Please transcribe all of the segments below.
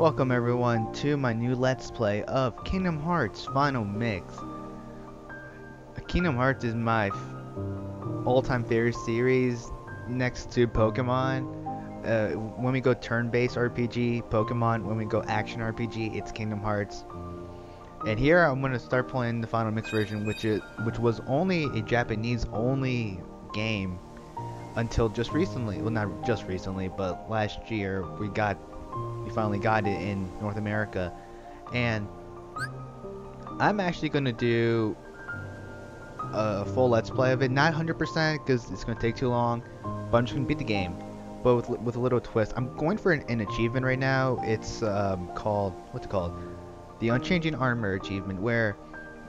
Welcome everyone to my new Let's Play of Kingdom Hearts Final Mix. Kingdom Hearts is my all-time favorite series next to Pokemon. Uh, when we go turn-based RPG, Pokemon. When we go action RPG, it's Kingdom Hearts. And here I'm going to start playing the Final Mix version, which is which was only a Japanese-only game until just recently. Well, not just recently, but last year we got we finally got it in North America, and I'm actually gonna do a full Let's Play of it. Not 100% because it's gonna take too long, but I'm just gonna beat the game, but with with a little twist. I'm going for an, an achievement right now. It's um, called what's it called? The Unchanging Armor achievement, where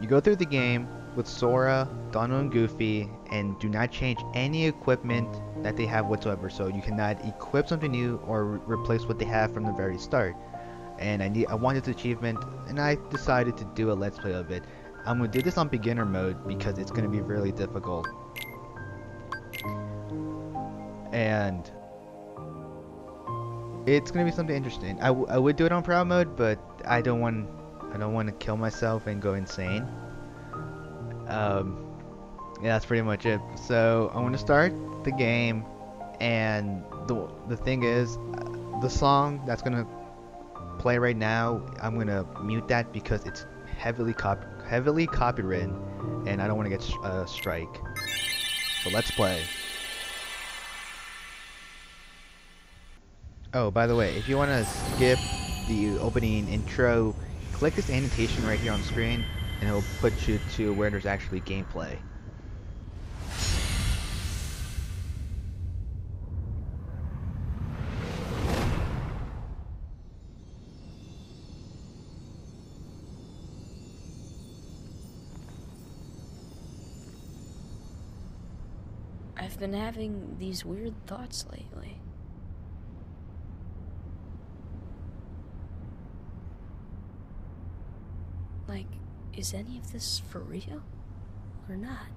you go through the game with Sora, Donald, and Goofy, and do not change any equipment that they have whatsoever. So you cannot equip something new or re replace what they have from the very start. And I need, I wanted this achievement, and I decided to do a let's play of it. I'm gonna do this on beginner mode because it's gonna be really difficult. And it's gonna be something interesting. I, I would do it on proud mode, but I don't want I don't want to kill myself and go insane. Um, yeah, that's pretty much it. So I'm gonna start the game, and the the thing is, the song that's gonna play right now, I'm gonna mute that because it's heavily cop heavily copywritten, and I don't want to get a strike. So let's play. Oh, by the way, if you want to skip the opening intro, click this annotation right here on the screen, and it will put you to where there's actually gameplay. I've been having these weird thoughts lately. Like, is any of this for real? Or not?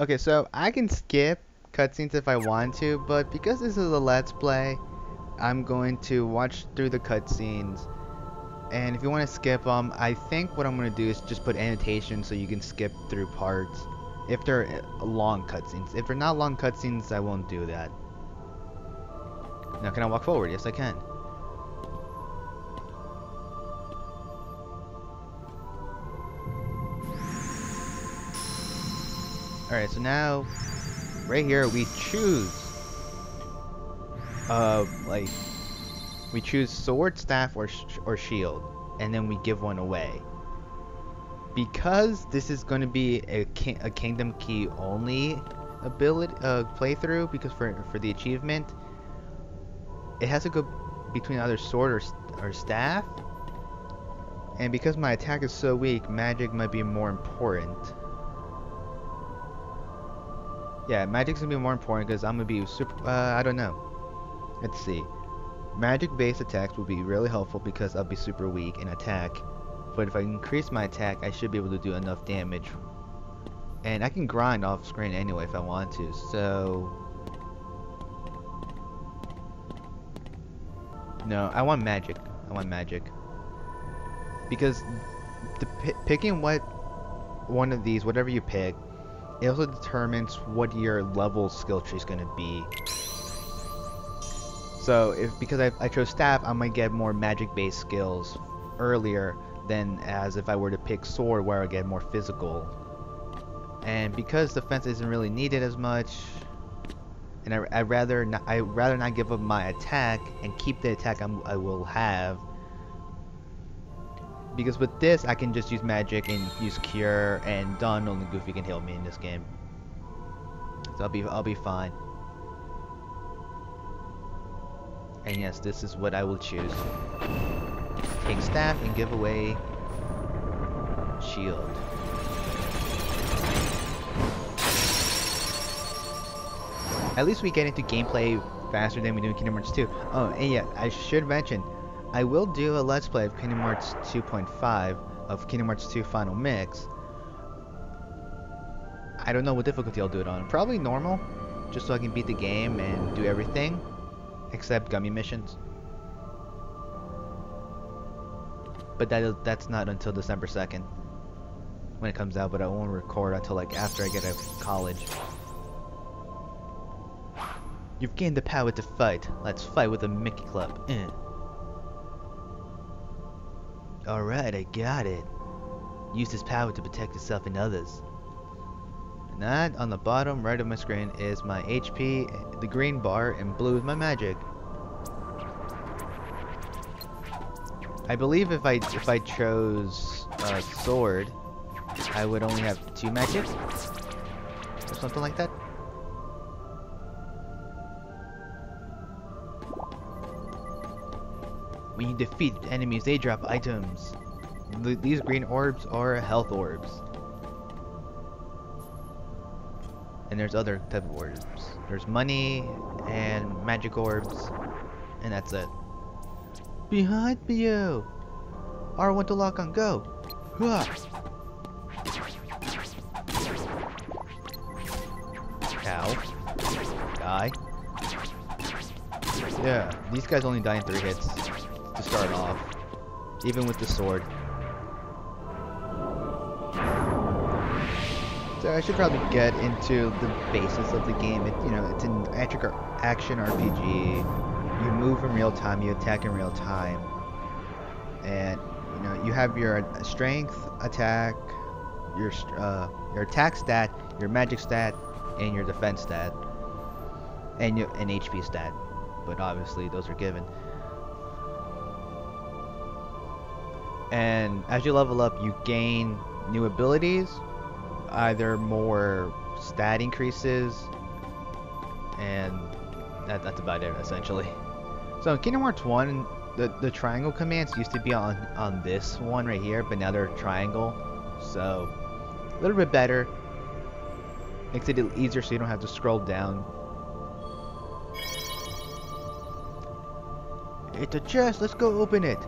Okay, so I can skip cutscenes if I want to, but because this is a let's play, I'm going to watch through the cutscenes. And if you want to skip them, I think what I'm going to do is just put annotations so you can skip through parts. If they're uh, long cutscenes. If they're not long cutscenes, I won't do that. Now can I walk forward? Yes, I can. Alright, so now, right here, we choose, uh, like, we choose sword, staff, or, sh or shield, and then we give one away. Because this is going to be a, ki a Kingdom Key only ability, uh, playthrough, because for, for the achievement, it has to go between either sword or, or staff, and because my attack is so weak, magic might be more important. Yeah, magic's gonna be more important because I'm gonna be super. Uh, I don't know. Let's see. Magic-based attacks will be really helpful because I'll be super weak in attack. But if I increase my attack, I should be able to do enough damage. And I can grind off screen anyway if I want to. So. No, I want magic. I want magic. Because picking what one of these, whatever you pick, it also determines what your level skill tree is going to be. So if because I, I chose staff, I might get more magic based skills earlier than as if I were to pick sword where I get more physical. And because defense isn't really needed as much, and I, I'd rather not, I rather not give up my attack and keep the attack I'm, I will have because with this, I can just use magic and use cure, and done. Only Goofy can heal me in this game, so I'll be I'll be fine. And yes, this is what I will choose. Take staff and give away shield. At least we get into gameplay faster than we do in Kingdom Hearts 2. Oh, and yeah, I should mention, I will do a Let's Play of Kingdom Hearts 2.5 of Kingdom Hearts 2 Final Mix. I don't know what difficulty I'll do it on. Probably normal, just so I can beat the game and do everything, except gummy missions. But that that's not until December 2nd when it comes out, but I won't record until like after I get out of college. You've gained the power to fight. Let's fight with a Mickey Club. Eh. Alright, I got it. Use this power to protect yourself and others. And that, on the bottom right of my screen, is my HP, the green bar, and blue is my magic. I believe if I if I chose a sword, I would only have two magic, or something like that. When you defeat enemies, they drop items. Th these green orbs are health orbs. And there's other type of orbs. There's money and magic orbs. And that's it. Behind you! R1 to lock on, go! Hua! Cow. Die. Yeah, these guys only die in three hits start off, even with the sword. So I should probably get into the basis of the game. It, you know, it's an action RPG. You move in real time, you attack in real time, and you know you have your strength, attack, your uh, your attack stat, your magic stat, and your defense stat, and your an HP stat. But obviously those are given. And as you level up you gain new abilities either more stat increases and that, that's about it essentially. So in Kingdom Hearts 1 the, the triangle commands used to be on on this one right here but now they're triangle. So a little bit better. Makes it easier so you don't have to scroll down. It's a chest. Let's go open it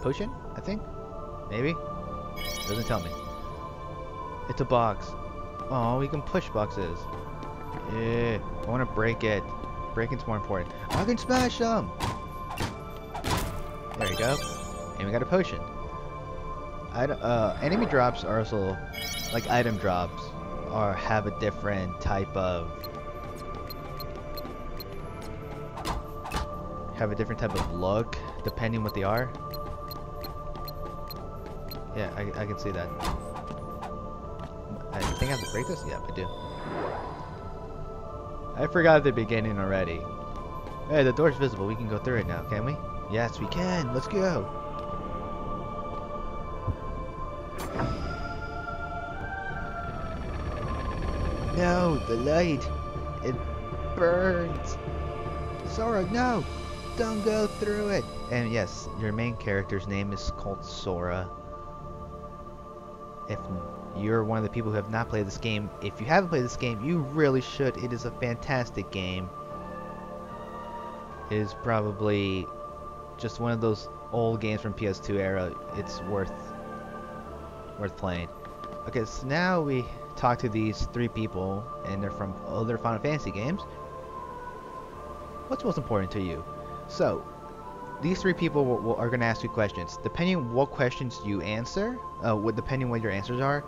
potion? I think? Maybe? Doesn't tell me. It's a box. Oh, we can push boxes. Yeah, I want to break it. Breaking's more important. I can smash them! There you go. And we got a potion. I, uh, enemy drops are also, like item drops, or have a different type of have a different type of look depending what they are. Yeah, I, I can see that. I think I have to break this? Yeah, I do. I forgot the beginning already. Hey, the door's visible. We can go through it now, can we? Yes, we can. Let's go. No, the light. It burns. Sora, no. Don't go through it. And yes, your main character's name is called Sora. If you're one of the people who have not played this game, if you haven't played this game, you really should. It is a fantastic game. It is probably just one of those old games from PS2 era. It's worth worth playing. Okay, so now we talk to these three people, and they're from other Final Fantasy games. What's most important to you? So, these three people will, will, are going to ask you questions. Depending what questions you answer, uh, what, depending what your answers are,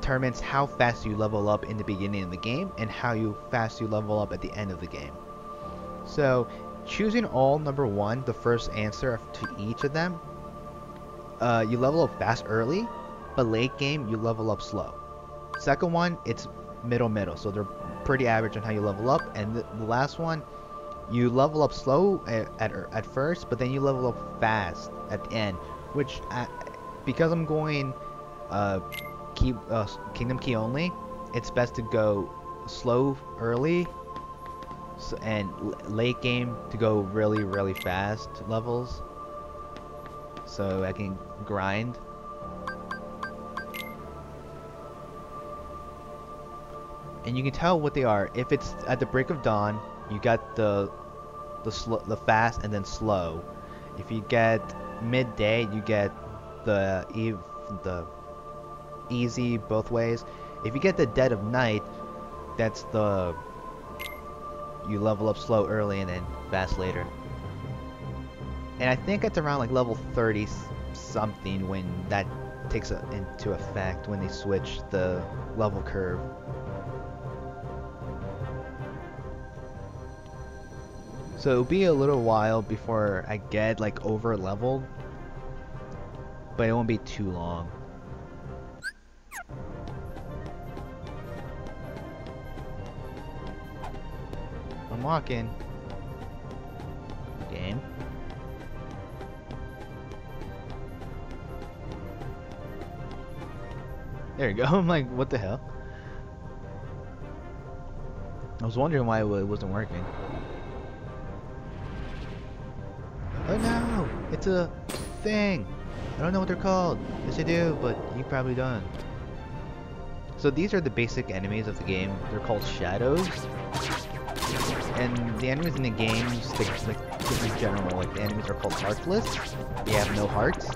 determines how fast you level up in the beginning of the game and how you fast you level up at the end of the game. So, choosing all number one, the first answer to each of them, uh, you level up fast early, but late game you level up slow. Second one, it's middle middle, so they're pretty average on how you level up, and the, the last one, you level up slow at, at, at first, but then you level up fast at the end, which I, because I'm going uh, key, uh, Kingdom Key only, it's best to go slow early so, and late game to go really really fast levels so I can grind. And you can tell what they are. If it's at the break of dawn you got the the the fast and then slow. If you get midday you get the eve the easy both ways. If you get the dead of night that's the you level up slow early and then fast later. And I think it's around like level 30 something when that takes a, into effect when they switch the level curve So it'll be a little while before I get like over leveled. But it won't be too long. I'm walking. Game. There you go. I'm like, what the hell? I was wondering why it wasn't working. It's a thing! I don't know what they're called. Yes I do, but you probably don't. So these are the basic enemies of the game. They're called shadows. And the enemies in the game, like, in general, like the enemies are called heartless. They have no hearts.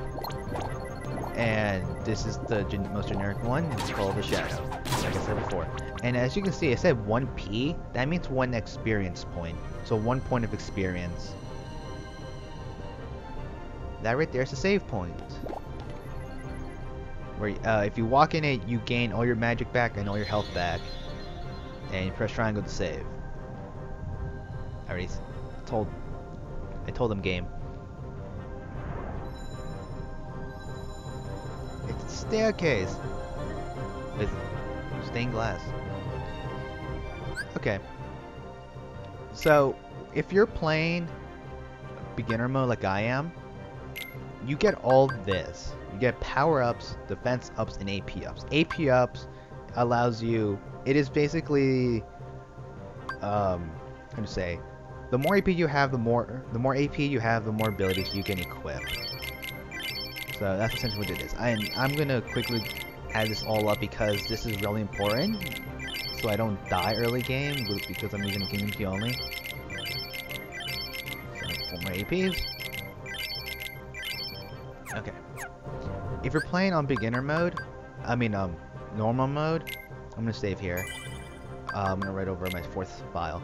And this is the gen most generic one. It's called the shadow, like I said before. And as you can see, I said 1p. That means one experience point. So one point of experience. That right there is a save point. Where uh, if you walk in it, you gain all your magic back and all your health back. And you press triangle to save. I already told I told them game. It's a staircase with stained glass. Okay. So, if you're playing beginner mode like I am, you get all this. You get power ups, defense ups, and AP ups. AP ups allows you. It is basically, um, how to say, the more AP you have, the more the more AP you have, the more abilities you can equip. So that's essentially what it is. I'm I'm gonna quickly add this all up because this is really important, so I don't die early game because I'm using Kingdom Key only. So four more APs. Okay. If you're playing on beginner mode, I mean, um, normal mode, I'm gonna save here. Uh, I'm gonna write over my fourth file.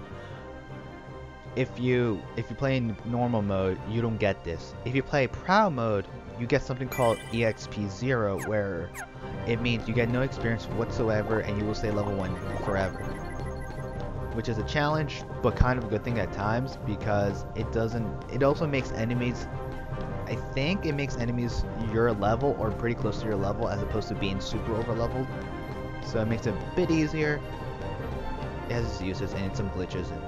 If you if you play in normal mode, you don't get this. If you play pro mode, you get something called EXP zero, where it means you get no experience whatsoever and you will stay level one forever. Which is a challenge, but kind of a good thing at times because it doesn't. It also makes enemies I think it makes enemies your level or pretty close to your level as opposed to being super over leveled. So it makes it a bit easier. It has its uses and some glitches and,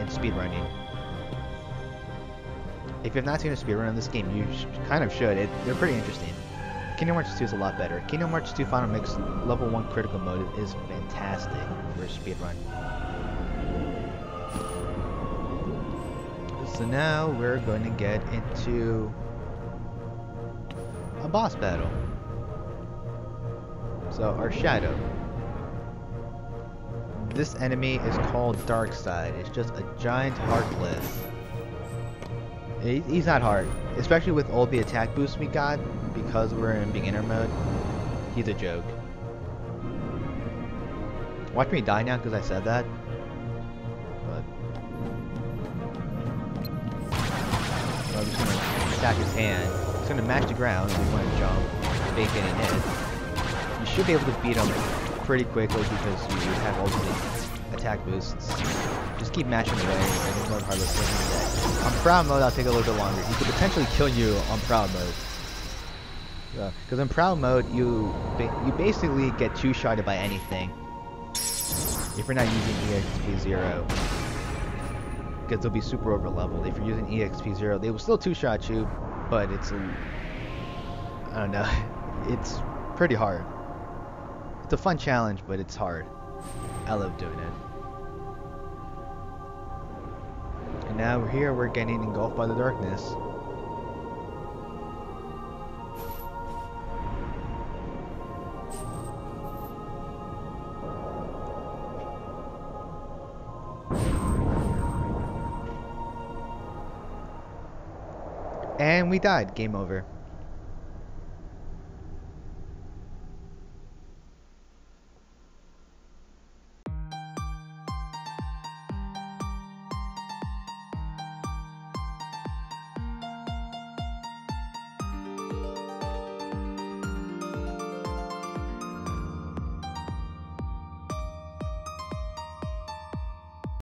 and speedrunning. If you've not seen a speedrun of this game, you kind of should. It, they're pretty interesting. Kingdom Hearts 2 is a lot better. Kingdom Hearts 2 Final Mix Level 1 Critical Mode is fantastic for a speedrun. So now we're going to get into a boss battle. So our shadow. This enemy is called Darkside. It's just a giant heartless. He's not hard, especially with all the attack boosts we got because we're in beginner mode. He's a joke. Watch me die now because I said that. I'm just gonna attack his hand. He's gonna match the ground if you want to jump, fake getting hit. You should be able to beat him pretty quickly because you have the attack boosts. Just keep matching away, and there's no hardless On proud mode, I'll take a little bit longer. He could potentially kill you on proud mode. Because in proud mode, you ba you basically get two-shotted by anything. If you're not using EXP 0 because they'll be super over leveled. If you're using EXP zero, they will still two shot you, but it's I don't know, it's pretty hard. It's a fun challenge, but it's hard. I love doing it. And now we're here, we're getting engulfed by the darkness. And we died. Game over.